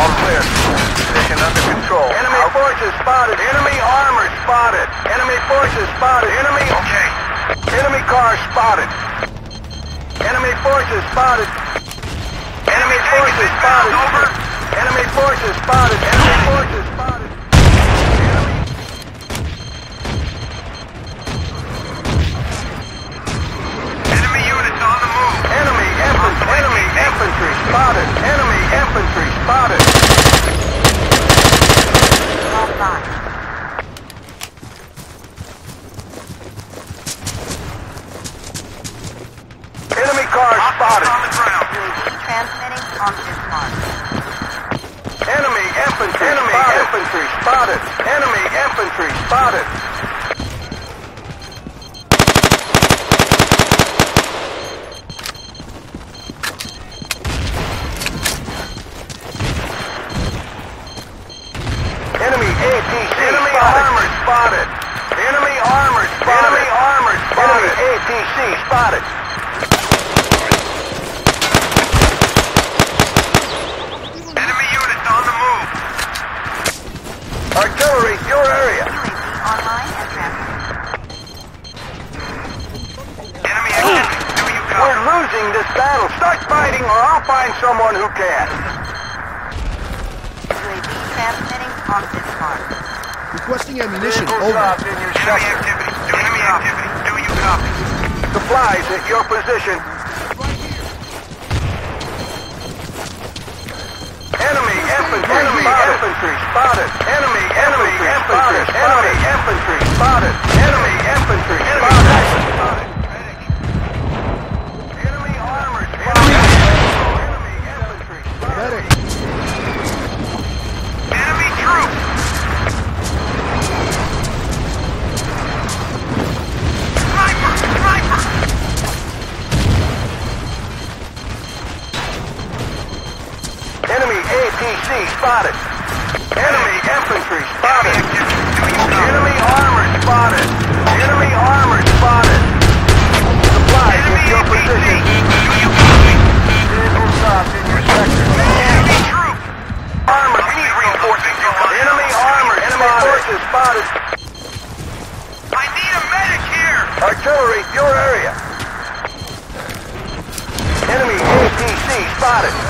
All clear. Position under control. Enemy forces spotted. Enemy armor spotted. Enemy forces spotted. Enemy... Okay. Enemy car spotted. Enemy forces spotted. Enemy forces spotted. Over. Enemy forces spotted. Enemy forces spotted. Enemy... Enemy units on the move. Enemy infantry. Enemy infantry spotted. Enemy infantry spotted. Enemy car spotted. Transmitting on this mark. Enemy infantry Enemy spotted. infantry spotted. Enemy infantry spotted. Enemy ATC Enemy armor spotted. Enemy armor spotted. Enemy armor spotted. Enemy spotted. Enemy units on the move. Artillery, your area. UAV online and transmitting. Enemy activity. Do you copy? We're losing this battle. Start fighting or I'll find someone who can. UAV transmitting on this mark. Requesting ammunition. Over. dropped in your enemy activity. Do enemy activity. Do you copy? Supplies at your position. Enemy infantry enemy infantry spotted. Enemy enemy infantry enemy infantry spotted. Enemy infantry APC spotted. Enemy infantry spotted. Enemy armor spotted. Enemy armor spotted. Supplies at your position. Vehicle stopped in your sector. Enemy troops. Armor. Reinforcing. Enemy armor. Enemy forces spotted. I need a medic here. Artillery, your area. Enemy APC spotted.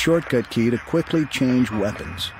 shortcut key to quickly change weapons.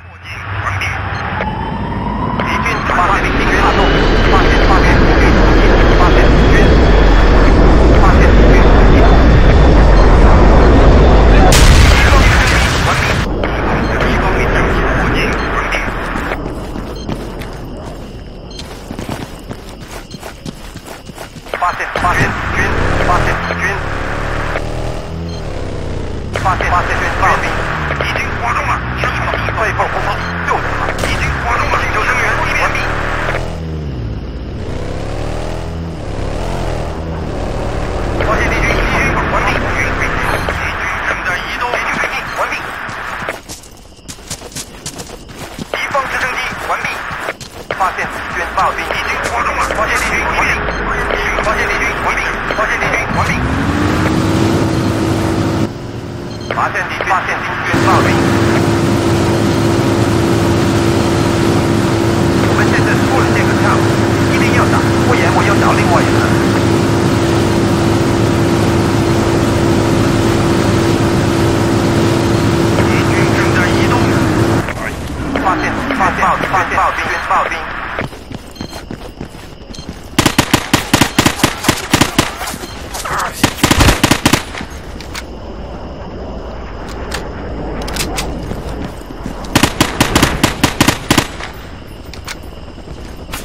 了，炮，了，已经了，生完毕。发现敌军敌军完毕，敌军正在移动，敌军飞机完毕，敌方直升机完毕，发现敌军炮兵已经滑动了，发现敌军完毕，敌军发现敌军完毕，发现敌军。完毕发现敌军，发现敌军炮兵。我们现在出了这个跳，一定要打，不然我要找另外一个。敌军正在移动。发现，发现，发现炮兵，炮兵。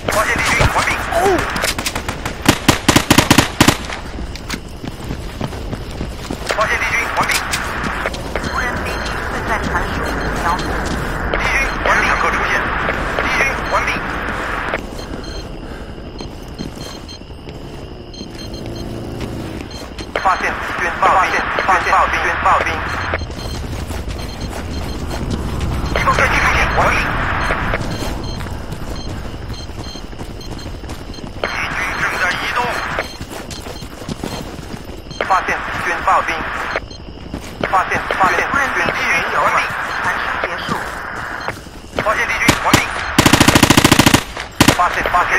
发现敌军，完毕。哦。发现敌军，完毕。无人飞机正在传输。描述。敌军完毕，可出现。敌军完毕。发现敌军炮兵，发现炮兵，炮兵。敌方飞机出现，完毕。炮兵。发现，发现无人飞敌军，有了军完毕。，传输结束。发现敌军，完毕。发现发现